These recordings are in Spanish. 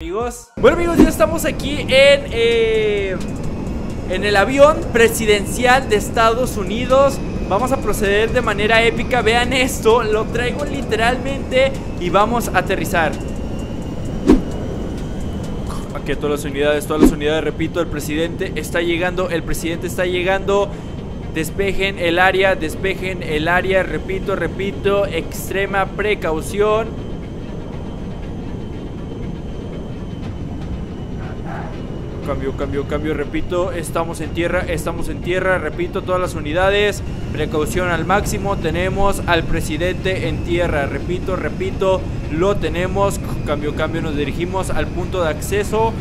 Amigos, bueno amigos, ya estamos aquí en eh, en el avión presidencial de Estados Unidos. Vamos a proceder de manera épica. Vean esto, lo traigo literalmente y vamos a aterrizar. Aquí todas las unidades, todas las unidades, repito, el presidente está llegando, el presidente está llegando. Despejen el área, despejen el área, repito, repito, extrema precaución. Cambio, cambio, cambio, repito, estamos en tierra, estamos en tierra, repito, todas las unidades, precaución al máximo, tenemos al presidente en tierra, repito, repito, lo tenemos, cambio, cambio, nos dirigimos al punto de acceso,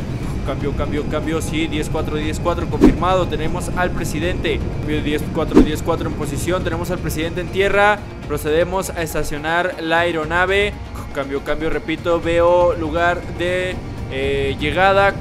cambio, cambio, cambio, sí, 10-4, 10-4, confirmado, tenemos al presidente, 10-4, 10-4 en posición, tenemos al presidente en tierra, procedemos a estacionar la aeronave, cambio, cambio, repito, veo lugar de eh, llegada,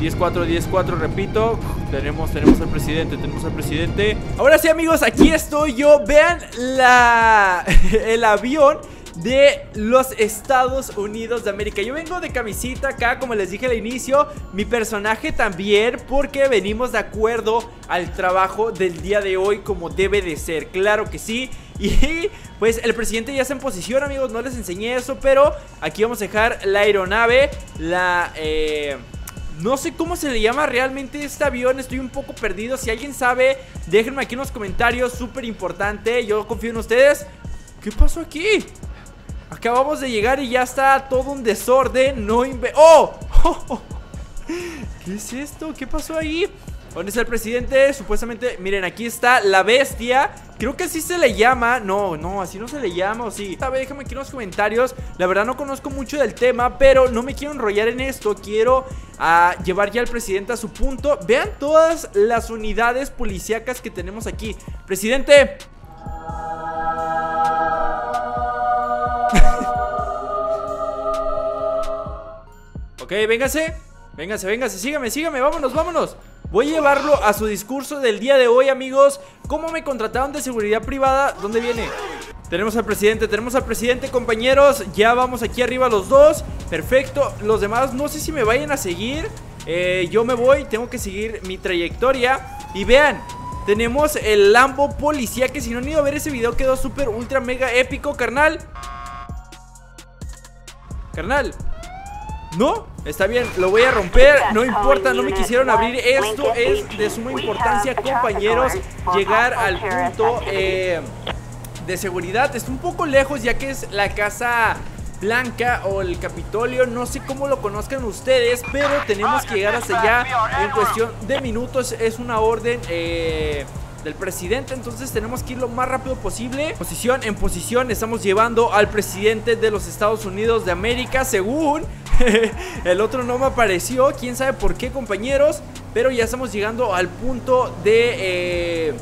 10-4, 10-4, repito Tenemos, tenemos al presidente, tenemos al presidente. Ahora sí amigos, aquí estoy yo. Vean la... el avión de los Estados Unidos de América. Yo vengo de camisita acá, como les dije al inicio Mi personaje también, porque venimos de acuerdo al trabajo del día de hoy como debe de ser Claro que sí. Y pues el presidente ya está en posición amigos, no les enseñé eso Pero aquí vamos a dejar la aeronave La... Eh no sé cómo se le llama realmente este avión, estoy un poco perdido. Si alguien sabe, déjenme aquí en los comentarios, súper importante. Yo confío en ustedes. ¿Qué pasó aquí? Acabamos de llegar y ya está todo un desorden. No inve... ¡Oh! ¿Qué es esto? ¿Qué pasó ahí? ¿Dónde está el presidente? Supuestamente, miren, aquí está la bestia. Creo que así se le llama. No, no, así no se le llama, o sí. A déjame aquí en los comentarios. La verdad no conozco mucho del tema Pero no me quiero enrollar en esto. Quiero uh, llevar ya al presidente a su punto. Vean todas las unidades policíacas que tenemos aquí. Presidente. Ok, véngase Véngase, véngase, sígame, sígame, vámonos, vámonos. Voy a llevarlo a su discurso del día de hoy, amigos. ¿Cómo me contrataron de seguridad privada? ¿Dónde viene? Tenemos al presidente, tenemos al presidente, compañeros. Ya vamos aquí arriba los dos. Perfecto, los demás no sé si me vayan a seguir. Eh, Yo me voy, tengo que seguir mi trayectoria. Y vean, tenemos el Lambo policía Que si no han ido a ver ese video quedó súper ultra mega épico, carnal. Carnal ¿No? Está bien, lo voy a romper, no importa, no me quisieron abrir. Esto es de suma importancia, compañeros Llegar al punto eh, de seguridad. Está un poco lejos ya que es la casa blanca o el Capitolio. No sé cómo lo conozcan ustedes Pero tenemos que llegar hasta allá en cuestión de minutos. Es una orden... Eh, del presidente Entonces tenemos que ir lo más rápido posible. Posición en posición Estamos llevando al presidente de los Estados Unidos de América Según el otro no me apareció Quién sabe por qué compañeros Pero ya estamos llegando al punto de... Eh,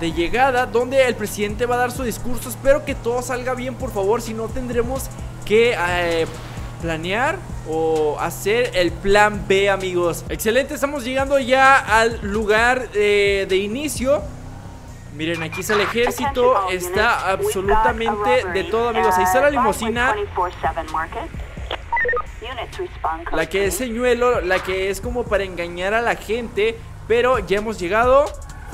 de llegada donde el presidente va a dar su discurso Espero que todo salga bien por favor Si no tendremos que eh, planear o hacer el plan B, amigos. Excelente, estamos llegando ya al lugar de, inicio. Miren, aquí está el ejército, está absolutamente de todo, amigos. Ahí está la limusina. La que es señuelo, la que es como para engañar a la gente. Pero ya hemos llegado.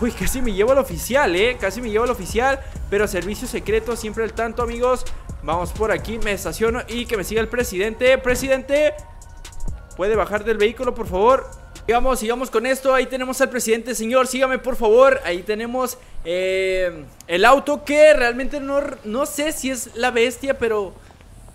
Uy, casi me llevo al oficial, eh. Casi me llevo al oficial. Pero servicio secreto siempre al tanto, amigos. Vamos por aquí, me estaciono y que me siga el presidente Presidente, ¿puede bajar del vehículo, por favor? Sigamos, sigamos con esto, ahí tenemos al presidente Señor, sígame por favor Ahí tenemos eh, el auto que realmente no, no sé si es la bestia, pero...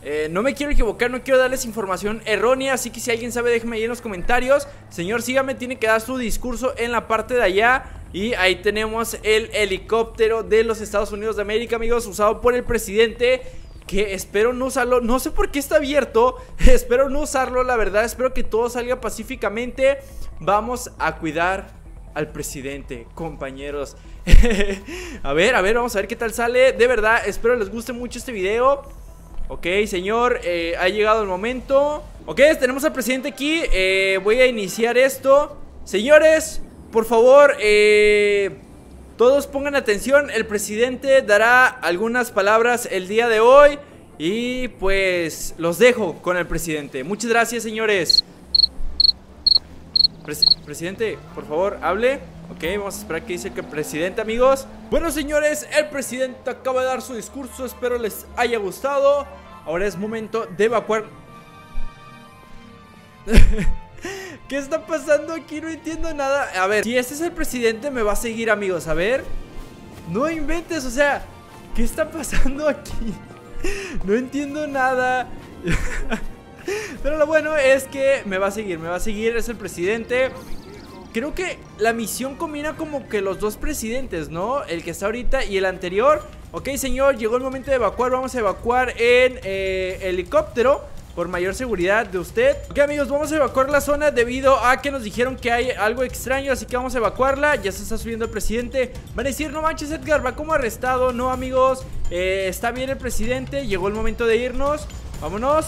Eh, no me quiero equivocar, no quiero darles información errónea, así que si alguien sabe déjenme ahí en los comentarios. Señor, sígame, tiene que dar su discurso en la parte de allá. Y ahí tenemos el helicóptero de los Estados Unidos de América, amigos, usado por el presidente que espero no usarlo. No sé por qué está abierto. espero no usarlo, la verdad. Espero que todo salga pacíficamente. Vamos a cuidar al presidente, compañeros. a ver, a ver, vamos a ver qué tal sale. De verdad, espero les guste mucho este video. Ok, señor, eh, ha llegado el momento. Ok, tenemos al presidente aquí. Eh, voy a iniciar esto. Señores, por favor, eh, todos pongan atención, el presidente dará algunas palabras el día de hoy Y pues los dejo con el presidente. Muchas gracias, señores. presidente, por favor, hable. Ok, vamos a esperar que dice que el presidente, amigos. Bueno, señores, el presidente acaba de dar su discurso. Espero les haya gustado. Ahora es momento de evacuar. ¿Qué está pasando aquí? No entiendo nada. A ver, si este es el presidente, me va a seguir, amigos. A ver. No inventes, o sea, ¿qué está pasando aquí? No entiendo nada. Pero lo bueno es que me va a seguir, me va a seguir, es el presidente. Creo que la misión combina como que los dos presidentes, ¿no? El que está ahorita y el anterior. Ok, señor, llegó el momento de evacuar. Vamos a evacuar en eh, helicóptero por mayor seguridad de usted. Ok amigos, vamos a evacuar la zona debido a que nos dijeron que hay algo extraño Así que vamos a evacuarla, ya se está subiendo el presidente. Van a decir, no manches Edgar, va como arrestado No amigos, eh, está bien el presidente Llegó el momento de irnos, vámonos.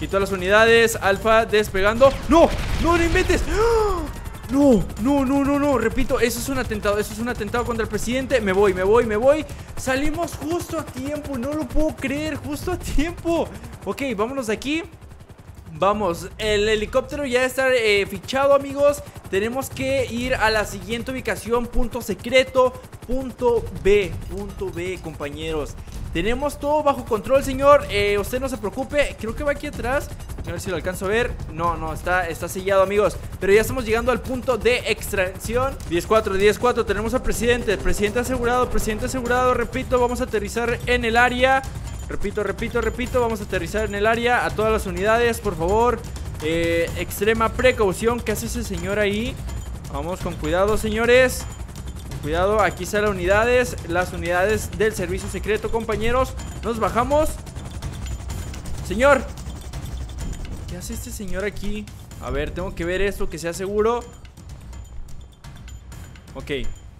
Quito las unidades, Alfa despegando. ¡No! ¡No, no inventes! ¡Ah! No, no, no, no, no, repito, eso es un atentado, eso es un atentado contra el presidente. Me voy, me voy, me voy. Salimos justo a tiempo, no lo puedo creer, justo a tiempo. Ok, vámonos de aquí. Vamos, el helicóptero ya está eh, fichado amigos. Tenemos que ir a la siguiente ubicación Punto secreto Punto B Punto B compañeros. Tenemos todo bajo control señor eh, Usted no se preocupe Creo que va aquí atrás A ver si lo alcanzo a ver. No, no, está, está sellado amigos. Pero ya estamos llegando al punto de extracción. 10-4, 10-4 Tenemos al presidente. Presidente asegurado, presidente asegurado. Repito, vamos a aterrizar en el área. Repito, repito, repito, vamos a aterrizar en el área A todas las unidades, por favor. Eh, Extrema precaución ¿Qué hace ese señor ahí? Vamos con cuidado, señores. Cuidado, aquí salen unidades Las unidades del servicio secreto, compañeros. Nos bajamos. Señor ¿Qué hace este señor aquí? A ver, tengo que ver esto, que sea seguro Ok,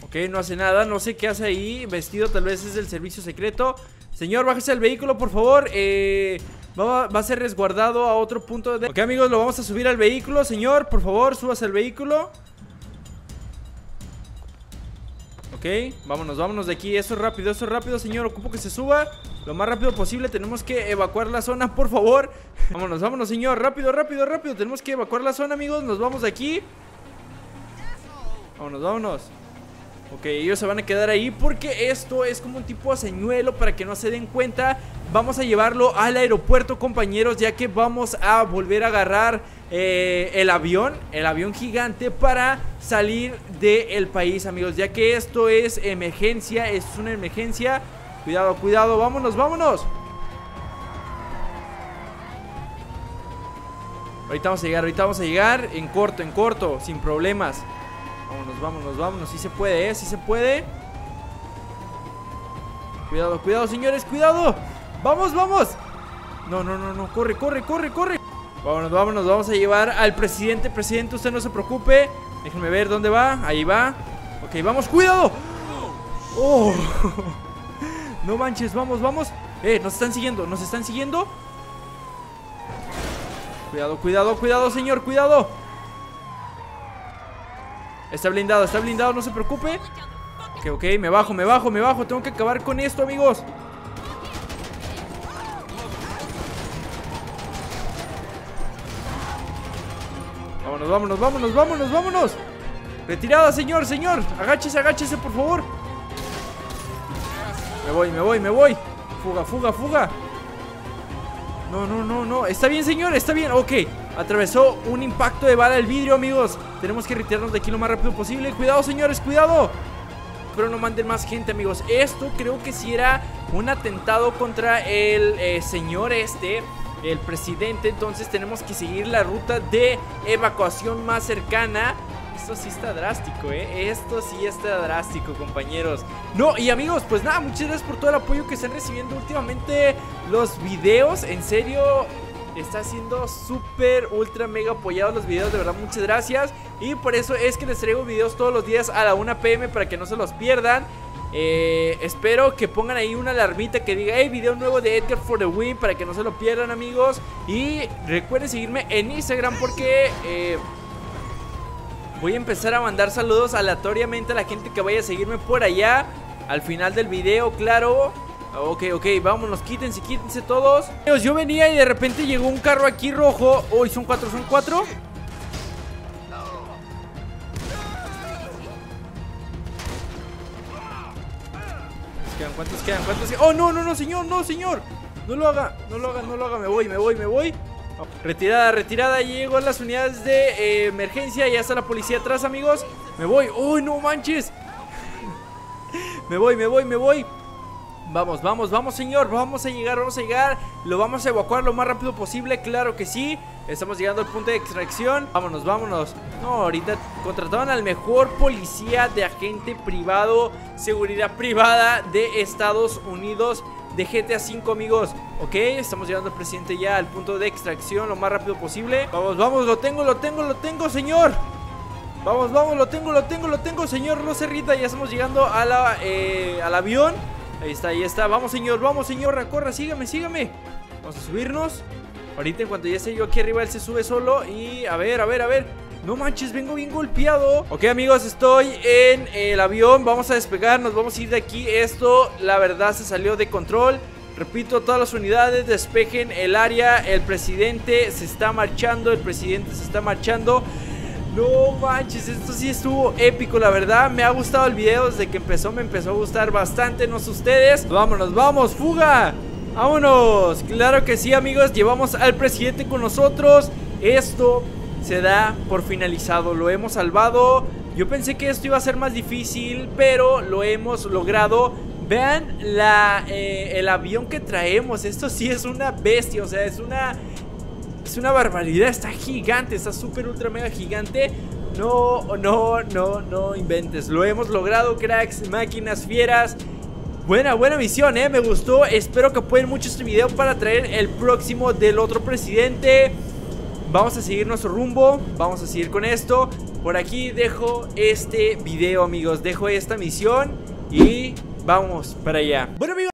ok, no hace nada No sé qué hace ahí Vestido tal vez es del servicio secreto Señor, bájese al vehículo, por favor. Eh, va, a ser resguardado a otro punto de... Ok, amigos, lo vamos a subir al vehículo. Señor, por favor, subas al vehículo. Vámonos, vámonos de aquí. Eso es rápido, eso es rápido, señor. Ocupo que se suba lo más rápido posible. Tenemos que evacuar la zona, por favor. Vámonos, vámonos, señor. Rápido, rápido, rápido. Tenemos que evacuar la zona, amigos. Nos vamos de aquí. Vámonos, vámonos. Ok, ellos se van a quedar ahí porque esto es como un tipo de señuelo para que no se den cuenta Vamos a llevarlo al aeropuerto compañeros ya que vamos a volver a agarrar eh, el avión El avión gigante para salir del país amigos Ya que esto es emergencia, esto es una emergencia Cuidado, cuidado, vámonos, vámonos Ahorita vamos a llegar, ahorita vamos a llegar en corto, en corto, sin problemas Vámonos, vámonos, vámonos. Si se puede, ¿eh? Si se puede. Cuidado, cuidado, señores, cuidado. Vamos, vamos. No, no, no, no. Corre, corre, corre, corre. Vámonos, vámonos. Vamos a llevar al presidente. Presidente, usted no se preocupe. Déjenme ver dónde va. Ahí va. Ok, vamos, cuidado. Oh. No manches, vamos, vamos. Eh, nos están siguiendo, nos están siguiendo. Cuidado, cuidado, cuidado, señor, cuidado. Está blindado, está blindado, no se preocupe Ok, ok, me bajo, me bajo, me bajo Tengo que acabar con esto, amigos Vámonos, vámonos, vámonos, vámonos, vámonos. Retirada, señor, señor. Agáchese, agáchese, por favor. Me voy, me voy, me voy. Fuga, fuga, fuga. No, no, no, no. Está bien, señor, está bien, ok. Atravesó un impacto de bala el vidrio, amigos. Tenemos que retirarnos de aquí lo más rápido posible. Cuidado, señores, cuidado. Pero no manden más gente, amigos. Esto creo que si era un atentado contra el eh, señor este El presidente Entonces tenemos que seguir la ruta de evacuación más cercana esto sí está drástico, ¿eh? Esto sí está drástico, compañeros No, y amigos, pues nada, muchas gracias por todo el apoyo que están recibiendo últimamente Los videos, en serio, Está siendo súper, ultra, mega apoyado los videos, de verdad, muchas gracias. Y por eso es que les traigo videos todos los días a la 1 pm para que no se los pierdan. Eh, espero que pongan ahí una alarmita que diga, hey, video nuevo de Edgar for the Win para que no se lo pierdan, amigos. Y recuerden seguirme en Instagram porque eh, voy a empezar a mandar saludos aleatoriamente a la gente que vaya a seguirme por allá. Al final del video, claro. Ok, ok, vámonos, quítense, quítense todos Yo venía y de repente llegó un carro aquí rojo Uy, son cuatro, son cuatro ¿Cuántos quedan? ¿Cuántos quedan? ¡Oh, no, no, no, señor! ¡No, señor! No lo haga, no lo haga, no lo haga. Me voy, me voy, me voy. Retirada, retirada, llegó las unidades de eh, emergencia. Ya está la policía atrás, amigos. Me voy, uy, no manches. Me voy, me voy, me voy. Vamos, vamos, vamos señor, vamos a llegar, vamos a llegar. Lo vamos a evacuar lo más rápido posible, claro que sí Estamos llegando al punto de extracción Vámonos, vámonos No, ahorita contrataban al mejor policía de agente privado Seguridad privada de Estados Unidos de GTA 5 amigos Ok, estamos llegando al presidente ya al punto de extracción lo más rápido posible Vamos, vamos, lo tengo, lo tengo, lo tengo señor Vamos, vamos, lo tengo, lo tengo, lo tengo señor No se rita, ya estamos llegando eh, al avión Ahí está, ahí está. Vamos, señor, vamos, señor. Corra, sígame, sígame. Vamos a subirnos. Ahorita en cuanto ya esté yo aquí arriba, él se sube solo. Y a ver, a ver, a ver. No manches, vengo bien golpeado. Ok, amigos, estoy en el avión. Vamos a despegar, nos vamos a ir de aquí. Esto, la verdad, se salió de control. Repito, todas las unidades despejen el área. El presidente se está marchando. El presidente se está marchando. No manches, esto sí estuvo épico, la verdad. Me ha gustado el video desde que empezó, me empezó a gustar bastante, no sé ustedes. Vámonos, vamos, fuga. Vámonos. Claro que sí, amigos. Llevamos al presidente con nosotros. Esto se da por finalizado. Lo hemos salvado. Yo pensé que esto iba a ser más difícil, pero lo hemos logrado. Vean la, eh, el avión que traemos. Esto sí es una bestia, o sea, es una es una barbaridad, está gigante, está súper ultra mega gigante. No, no, no, no inventes. Lo hemos logrado, cracks, máquinas fieras. Buena, buena misión, eh, me gustó. Espero que apoyen mucho este video para traer el próximo del otro presidente. Vamos a seguir nuestro rumbo, vamos a seguir con esto. Por aquí dejo este video, amigos. Dejo esta misión y vamos para allá. Bueno, amigos.